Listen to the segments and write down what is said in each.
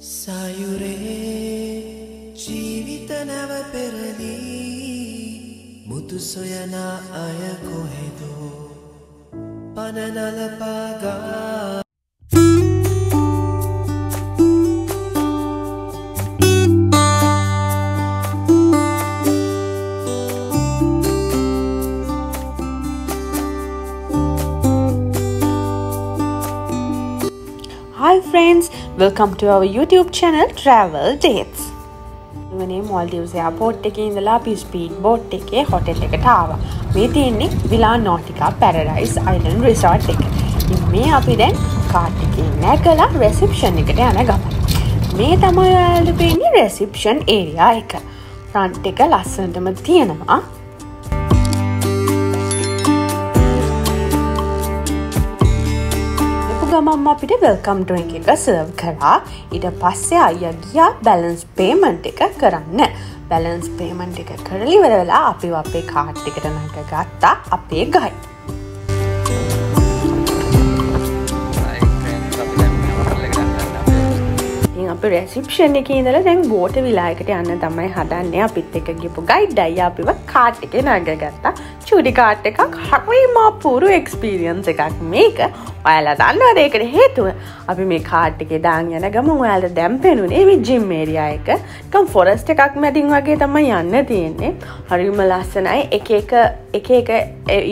സായുരേ ജീവിത നവ പിറലി മുതു സൊയന അയ കൊഹെതോ പനനല പാകാ Hi friends, welcome to our YouTube channel Travel Dates. වනේ මොල්ඩිවස් යාපෝට් එක ඉඳලා අපි ස්පීඩ් බෝට් එකේ හොටෙල් එකට ආවා. මේ තියෙන්නේ Villa Nautica Paradise Island Resort එක. ඉතින් මේ අපි දැන් කාට් එකේ නැගලා රෙසිප්ෂන් එකට යන ගමන. මේ තමයි ඔයාලට පේන්නේ රෙසිප්ෂන් ඒරියා එක. ෆ්‍රන්ට් එක ලස්සනටම තියෙනවා. ගමම් අපිට වෙල්කම් ඩ්‍රink එක සර්ව් කරා. ඉට පස්සේ අය ගියා බැලන්ස් පේමන්ට් එක කරන්න. බැලන්ස් පේමන්ට් එක කරලිවර වෙලා අපි අපේ කාට්ටිකට නක ගත්තා අපේ ගයි. අප රෙසිප්ෂන් එක ඉදල දැන් බෝට විලායකට යන්න තමයි හදන්න. අපිත් එක ගිපු ගයිඩ් අයි අපිව කාට් එක නග ගත්තා චුඩි කාට් එකක් හරීමා පුරු එක්ස්පිරියන්ස එකක් මේක. ඔයාලා දන්න ඒකට හේතුව අපි මේ කාට් එක දාන් යන ගම ඔයාලට දැම්පෙනුනේ වි ජිම්මේරියා එක. කම් ෆොරස්ට එකක් මැතින් වගේ තමයි යන්න තියෙන්නේ. හරිම ලස්සනයි. එක එක එක එක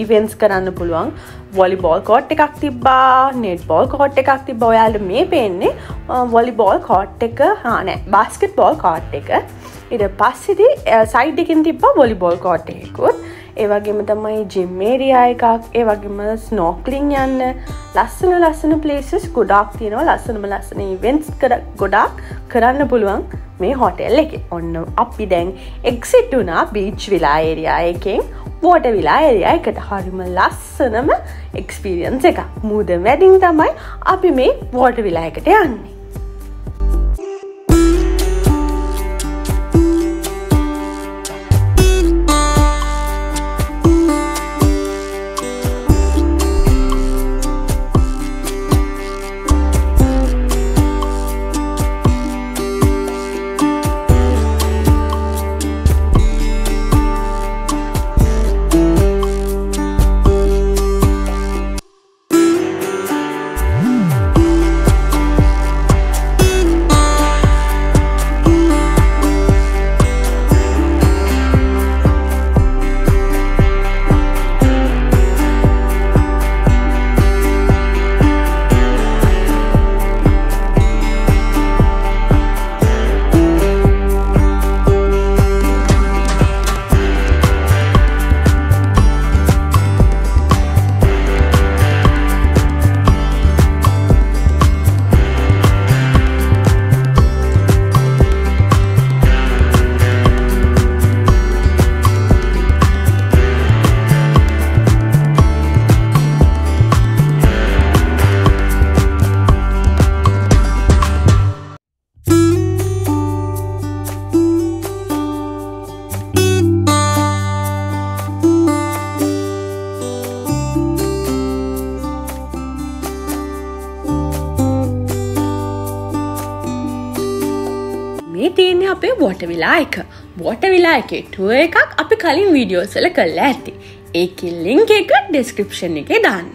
ඉවෙන්ස් කරන්න පුළුවන්. වොලි බෝල් කෝට් එකක් තිබ්බා නෙට් බෝල් කෝට් එකක් තිබ ඔයාල මේ පෙන්නේ වොලි බෝල් කෝට් එක හානෑ බාස්කට් බෝල් කෝට් එක. ඉට පස්සෙදි සයිඩ් එකින් තිබ්බා වොලි බෝල් කෝට් එකකුත්. ඒවගේම තමයි ජිම්මේරියා එකක් ඒ වගේම ස්නෝක්ලිං යන්න. ලස්සන ලස්සන පලේසස් ගොඩක් තියෙනවා. ලස්සනම ලස්සන ඉවෙන්ස් කර ගොඩක් කරන්න පුළුවන් මේ හොටෙල් එක. ඔන්න අපි දැන් එක්සිට්ටුනා බීච් විලා ඒරයා එකෙන් වෝට විලා එරයා එකට. හරිම ලස්සනම එක්ස්පිරියන්ස එක මුද වැඩින් තමයි අපි මේ වෝට විලා එකට යන්නේ. මේ තියන්නේ අපේ බොට විලා එක. බොට විලා එක ටුව එකක් අපි කලින් වීඩියෝසල කරලා ඇති ඒක ලිංක එක ඩෙස්ක්‍රපෂන් එක දාන්න.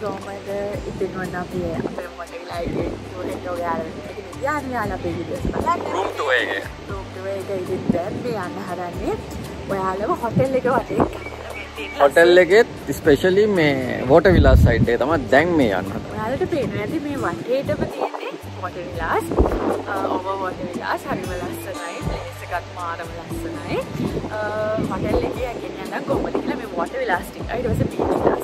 ගෝමද ඉතින් වන්න අපේ අපේ මොට විලා යාල යාල අපේ රූම් ටුවේගේ ඒක ඉතින් දැන් මේ යන්න හරන්නේ ඔයාලව හොටෙල් එක වටේ හොටෙල් එකෙත් ස්පෙශලි මේ වෝට විලාස් සයිට්ේ තම දැන් මේ යන්න. ඔයාලට පේන ඇති මේ වටේටම තියෙන්නේ වොට විලාස් ඔබ වොට විලාස් හරිම ලස්සනයි ප්ලේසකත් මාරම ලස්සනයි. හොටෙල් එක ගෙන යන්න කොමද කියලා මේ වොට විලාස්ටික් අයිට වස පීච් විලාස්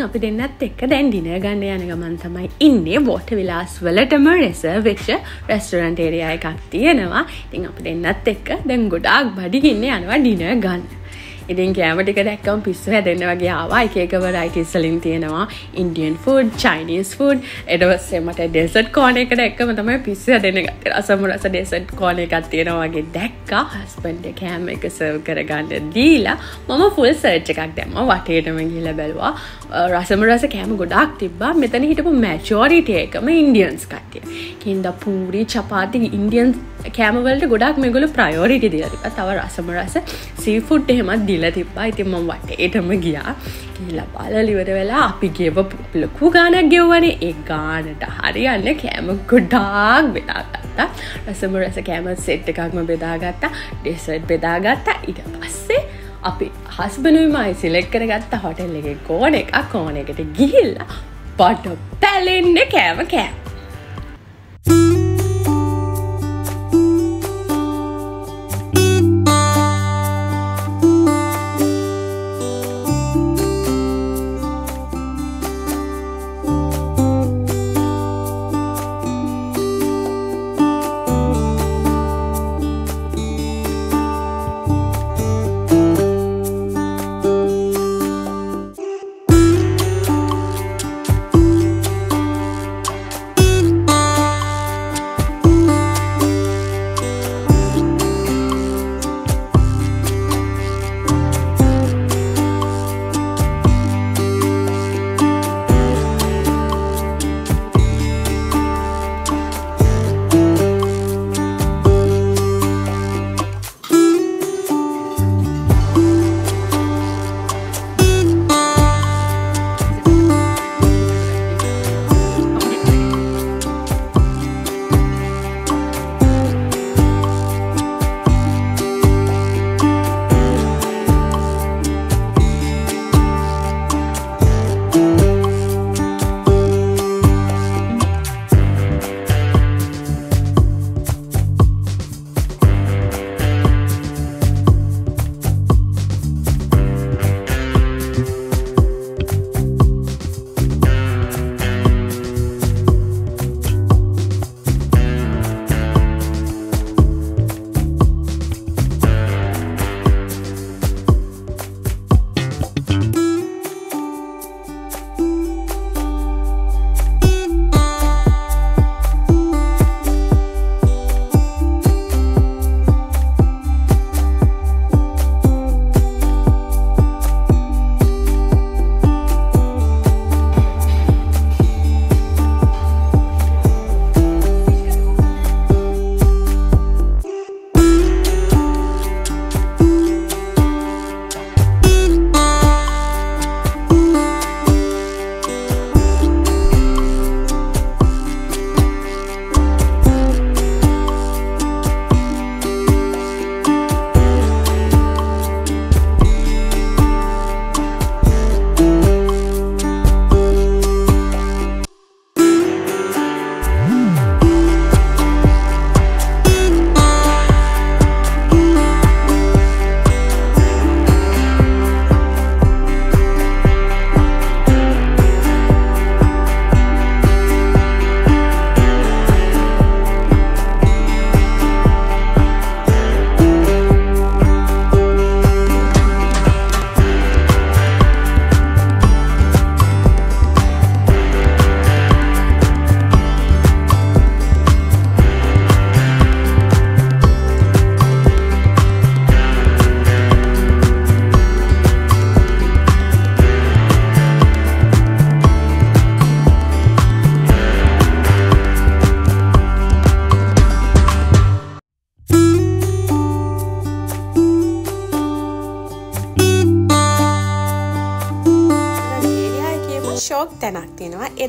අපි දෙන්නත් එක්ක දැන් ඩින ගන්න යන ගමන් තමයි ඉන්නේ. බෝට විලාස් වලටම රෙස වෙච්ච රෙස්ටරන්ටේරයා එකක් තියෙනවා. ඉතින් අපි දෙන්නත් එක්ක දැන් ගොඩාක් බඩිගින්න යනවා ඩින ගන්න. ඉතින් කෑමටික දැක්කම් පිස්ස හැදන්න වගේ ආවා. එකක වරයිටස්සලින් තියෙනවා. ඉන්ඩියන් ෆුඩ් චයිනිස් ෆුඩ් එඩවස්සෙමට ඩෙසට් කෝන එක දැක්කම තමයි පිස්ස දෙන අසම රස ඩෙසට් කෝන එකත් තියෙනවාගේ දැක්කා. හස්පන්ඩ කෑම එක සව් කරගන්න දීලා මම ෆුල් සර්ච් එකක් දැම වටේටම ගිල බැලවා. රසම රස කෑම ගොඩක් තිබ්බා. මෙතන හිටපු මැචෝරිටය එකම ඉන්ඩියන්ස් කට්ටිය. හින්ද පූරි චපාති ඉන්ඩියන් කෑමවලට ගොඩක් මෙගොල ප්‍රයෝරිටි දිලතිප තව රසම රස සීෆුට් එහෙමත් දිල තිබ්බා. ඉතින් මම වටේටම ගියා. කියලා බලලිවර වෙලා අපි ගෙව ලොකු ගානක් ගෙව්වනේ. ඒ ගානට හරියන්න කෑම ගොඩාක් බෙදාගත්තා රසම රස කෑම සෙට් එකක්ම බෙදාගත්තා ඩෙසට් බෙදාගත්තා ඉට පස්සේ අපි හස්බනුවමයි සිලෙක් කරගත්ත හොටෙල් එක කෝන එක කෝන එකට ගිහිල්ලා පට පැලෙන්න කෑම කෑ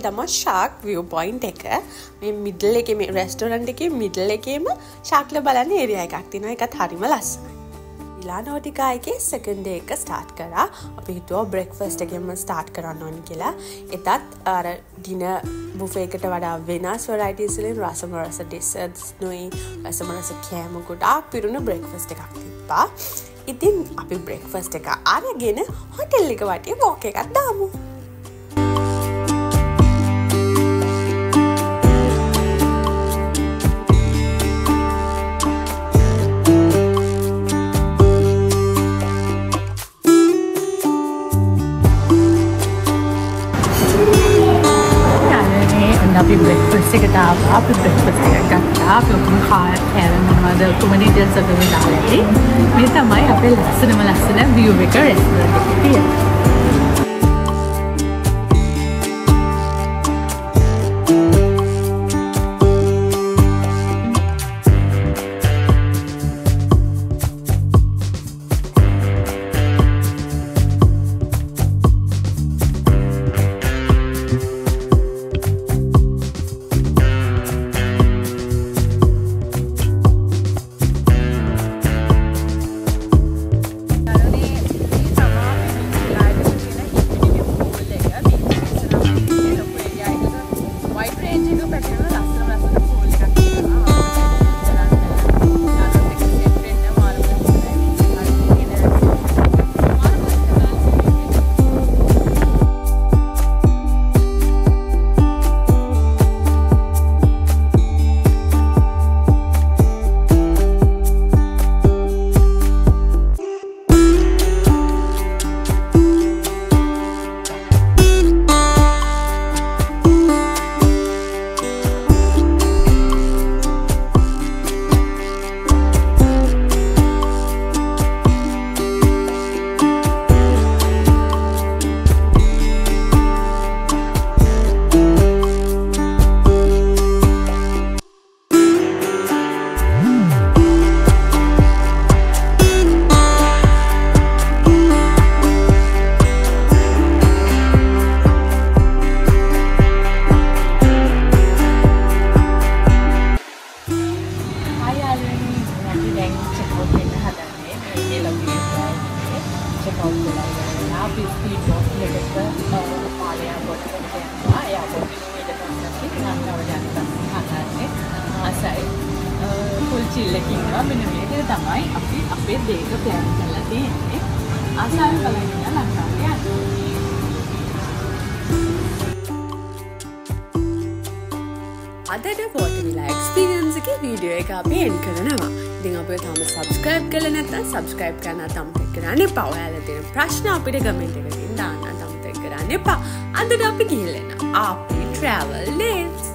තම ශාක් විය් පොයින්් එක. මේ මිඩල් එක මේ රෙස්ටෝරන්් එක මිඩල් එකේම ශාක්ල බලන්න ඒරිය එකක් තින එකත් හරිම ලස්සනයි. ඉලා නෝටිකායගේ සකන්ඩ එක ස්ටාර්ට් කරා. අපි හිතුව බ්‍රෙක්ෆස්ට එකෙම ස්ටාර්ට් කරන්න ඕනි කියලා. එතත් අර ඩින බුෆේකට වඩා වෙනස් වරයිටස්ලින් රසම රස ඩෙසර්ස් නොයි රසමනස කෑම ගොඩාක් පිරුණු බ්‍රෙක්ෆස්ට එකක් තිබ්බා. ඉතින් අපි බ්‍රෙක්ෆස්ට එක අරගෙන හොටෙල් එක වටිය බෝක එකත් දාමු. අපි බ්‍රෙක්ෆස් එකට ආවා. අපි බ්‍රෙක්ෆස් එකක් ගත්තා. අපි ඔක්කොම කාර් කෑම මොනවද ඔක්කොම ඩීටේල්ස් අපි දාලා ඇති. මේ තමයි අපේ ලස්සනම ලස්සන view එක රෙස්ටෝරන්ට් එකේ තියෙන්නේ අදට පෝට විලා එක්ස්පිරියන්සක වීඩියෝ එක අපි එන් කරනවා. ඉතින් අප තම සබස්ක්‍රයිබ් කල නැත සබස්ක්‍රයිබ් කරන තමත කරන්න පවයාල තියෙන ප්‍රශ්න අපිට ගමෙන්ට එකකින් දාන්න තමත කරන්න එපා. අදට අපි ගිහිල්ලෙන අපි ට්‍රවල් ලේස්